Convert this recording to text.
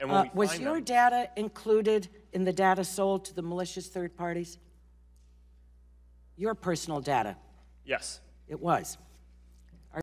And when Uh, we Was find your them- data included in the data sold to the malicious third parties? Your personal data? Yes, It was.